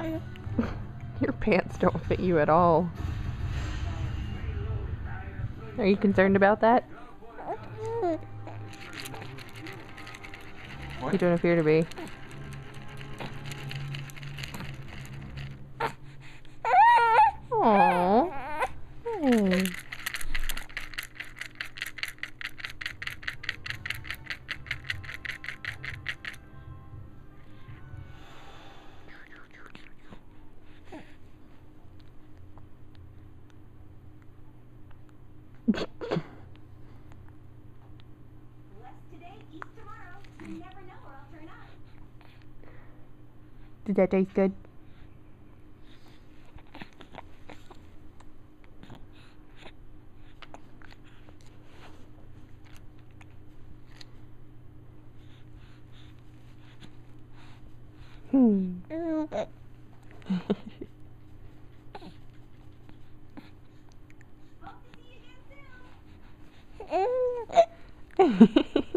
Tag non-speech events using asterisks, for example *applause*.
*laughs* Your pants don't fit you at all. Are you concerned about that? What? You don't appear to be. Did that taste good? Hmm. *laughs* *laughs*